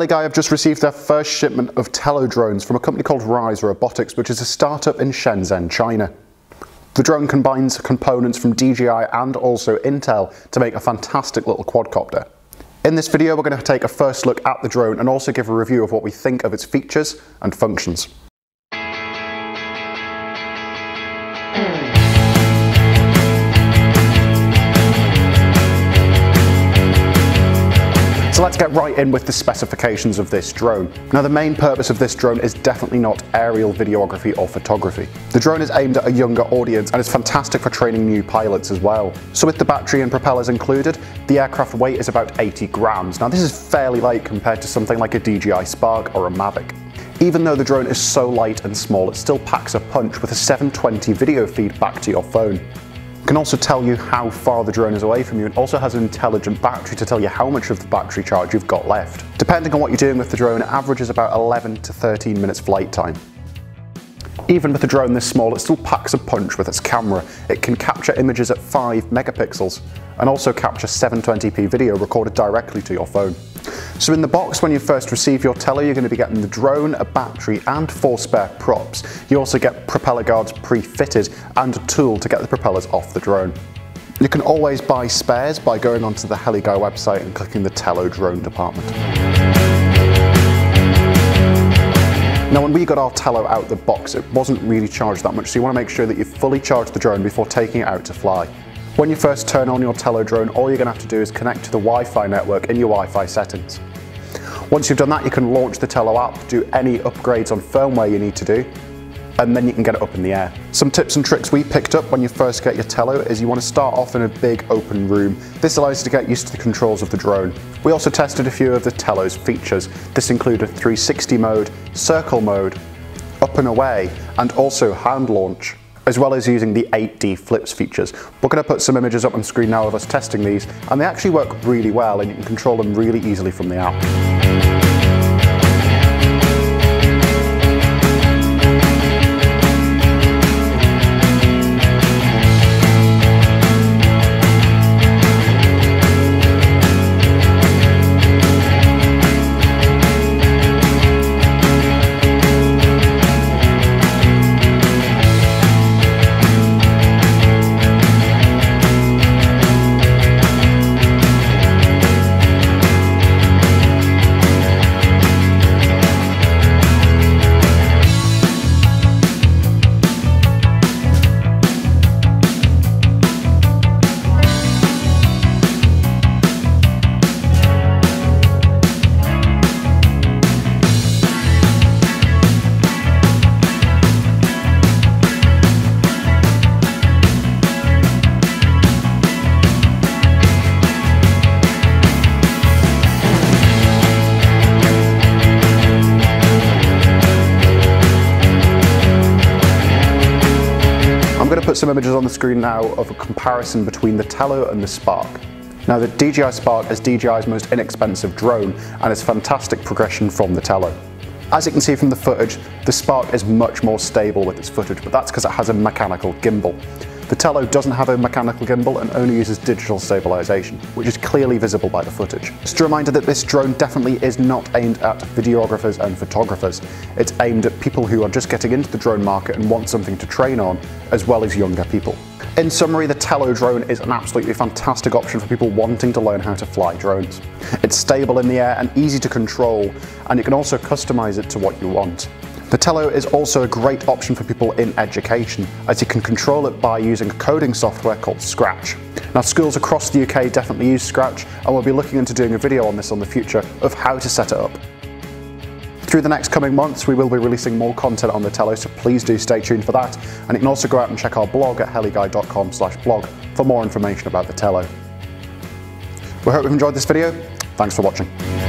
HeliGuy have just received their first shipment of Tello drones from a company called Ryze Robotics, which is a startup in Shenzhen, China. The drone combines components from DJI and also Intel to make a fantastic little quadcopter. In this video we're going to take a first look at the drone and also give a review of what we think of its features and functions. Let's get right in with the specifications of this drone. Now the main purpose of this drone is definitely not aerial videography or photography. The drone is aimed at a younger audience and is fantastic for training new pilots as well. So with the battery and propellers included, the aircraft weight is about 80 grams. Now this is fairly light compared to something like a DJI Spark or a Mavic. Even though the drone is so light and small, it still packs a punch with a 720 video feed back to your phone can also tell you how far the drone is away from you and also has an intelligent battery to tell you how much of the battery charge you've got left. Depending on what you're doing with the drone, it averages about 11 to 13 minutes flight time. Even with a drone this small, it still packs a punch with its camera. It can capture images at 5 megapixels and also capture 720p video recorded directly to your phone. So in the box, when you first receive your Tello, you're going to be getting the drone, a battery and four spare props. You also get propeller guards pre-fitted and a tool to get the propellers off the drone. You can always buy spares by going onto the HeliGuy website and clicking the Tello drone department. Now when we got our Tello out the box, it wasn't really charged that much, so you want to make sure that you fully charge the drone before taking it out to fly. When you first turn on your Tello drone, all you're going to have to do is connect to the Wi-Fi network in your Wi-Fi settings. Once you've done that, you can launch the Tello app, do any upgrades on firmware you need to do, and then you can get it up in the air. Some tips and tricks we picked up when you first get your Tello is you want to start off in a big open room. This allows you to get used to the controls of the drone. We also tested a few of the Tello's features. This included 360 mode, circle mode, up and away, and also hand launch as well as using the 8D flips features. We're going to put some images up on screen now of us testing these, and they actually work really well, and you can control them really easily from the app. Going to put some images on the screen now of a comparison between the Tello and the Spark. Now the DJI Spark is DJI's most inexpensive drone and is fantastic progression from the Tello. As you can see from the footage, the Spark is much more stable with its footage, but that's because it has a mechanical gimbal. The Tello doesn't have a mechanical gimbal and only uses digital stabilization, which is clearly visible by the footage. Just a reminder that this drone definitely is not aimed at videographers and photographers. It's aimed at people who are just getting into the drone market and want something to train on, as well as younger people. In summary, the Tello drone is an absolutely fantastic option for people wanting to learn how to fly drones. It's stable in the air and easy to control, and you can also customize it to what you want. The Tello is also a great option for people in education, as you can control it by using a coding software called Scratch. Now schools across the UK definitely use Scratch, and we'll be looking into doing a video on this on the future of how to set it up. Through the next coming months, we will be releasing more content on the Tello, so please do stay tuned for that. And you can also go out and check our blog at heliguy.com slash blog for more information about the Tello. We hope you've enjoyed this video. Thanks for watching.